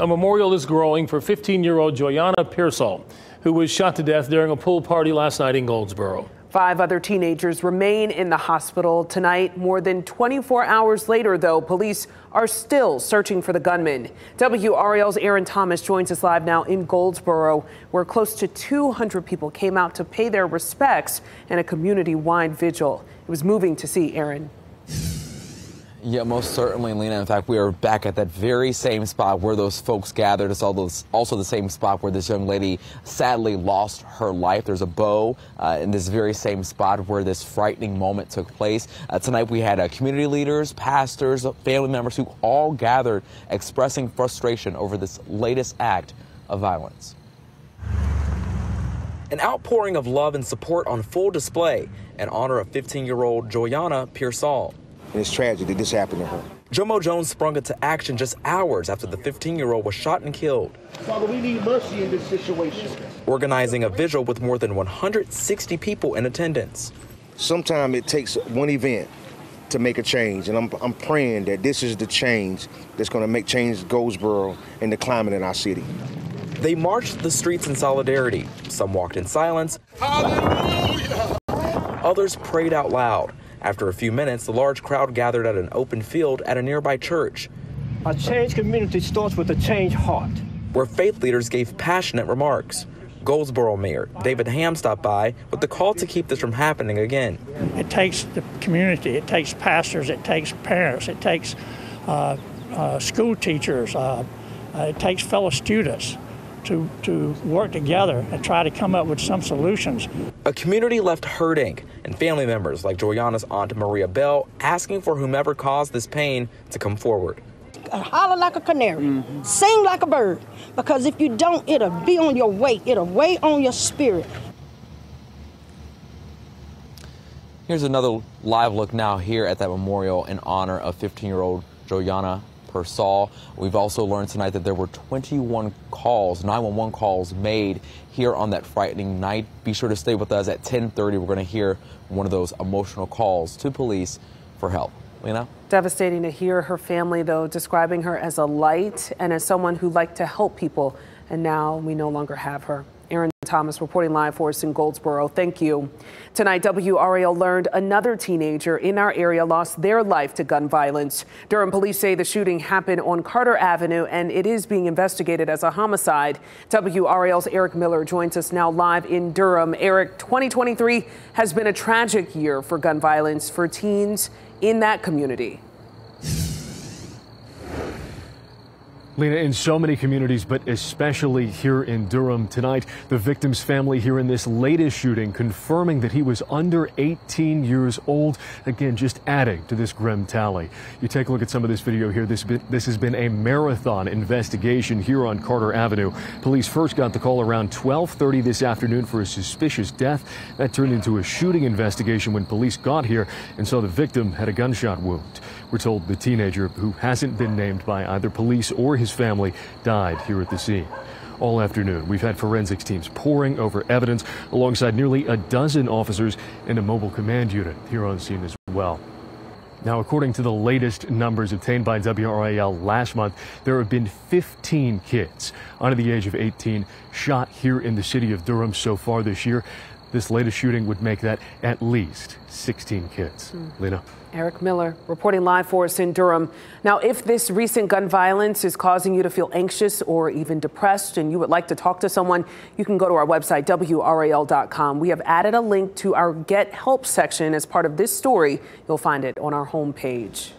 A memorial is growing for 15 year old Joyonna Pearsall, who was shot to death during a pool party last night in Goldsboro. Five other teenagers remain in the hospital tonight. More than 24 hours later, though, police are still searching for the gunman. WRAL's Aaron Thomas joins us live now in Goldsboro, where close to 200 people came out to pay their respects in a community wide vigil. It was moving to see Aaron. Yeah, most certainly, Lena. In fact, we are back at that very same spot where those folks gathered. It's also the same spot where this young lady sadly lost her life. There's a bow uh, in this very same spot where this frightening moment took place. Uh, tonight, we had uh, community leaders, pastors, family members who all gathered expressing frustration over this latest act of violence. An outpouring of love and support on full display in honor of 15 year old Joyonna Pearsall. And it's tragic that this happened to her. Jomo Jones sprung into action just hours after the 15 year old was shot and killed. Father, we need mercy in this situation. Organizing a vigil with more than 160 people in attendance. Sometimes it takes one event to make a change, and I'm, I'm praying that this is the change that's going to make change Goldsboro and the climate in our city. They marched the streets in solidarity. Some walked in silence. Hallelujah! Others prayed out loud. After a few minutes, the large crowd gathered at an open field at a nearby church. A changed community starts with a changed heart. Where faith leaders gave passionate remarks. Goldsboro Mayor David Ham stopped by with the call to keep this from happening again. It takes the community, it takes pastors, it takes parents, it takes uh, uh, school teachers, uh, uh it takes fellow students to, to work together and try to come up with some solutions. A community left hurting, and family members like Joyonna's Aunt Maria Bell asking for whomever caused this pain to come forward. Holler like a canary, mm-hmm. sing like a bird, because if you don't, it'll be on your weight, it'll weigh on your spirit. Here's another live look now here at that memorial in honor of 15 year old Joyonna Pearsall. We've also learned tonight that there were 21 calls, 911 calls made here on that frightening night. Be sure to stay with us at 1030. We're going to hear one of those emotional calls to police for help. Lena? Devastating to hear her family, though, describing her as a light and as someone who liked to help people. And now we no longer have her. Aaron Thomas reporting live for us in Goldsboro. Thank you. Tonight, WRAL learned another teenager in our area lost their life to gun violence. Durham police say the shooting happened on Carter Avenue and it is being investigated as a homicide. WRAL's Eric Miller joins us now live in Durham. Eric, 2023 has been a tragic year for gun violence for teens in that community. Lena, in so many communities, but especially here in Durham tonight, the victim's family here in this latest shooting confirming that he was under 18 years old. Again, just adding to this grim tally. You take a look at some of this video here. This, this has been a marathon investigation here on Carter Avenue. Police first got the call around 1230 this afternoon for a suspicious death. That turned into a shooting investigation when police got here and saw the victim had a gunshot wound. We're told the teenager, who hasn't been named by either police or his family, died here at the scene. All afternoon, we've had forensics teams poring over evidence alongside nearly a dozen officers and a mobile command unit here on scene as well. Now, according to the latest numbers obtained by WRAL last month, there have been 15 kids under the age of 18 shot here in the city of Durham so far this year. This latest shooting would make that at least 16 kids. Mm. Lena. Eric Miller reporting live for us in Durham. Now, if this recent gun violence is causing you to feel anxious or even depressed and you would like to talk to someone, you can go to our website, WRAL.com. We have added a link to our Get Help section as part of this story. You'll find it on our homepage.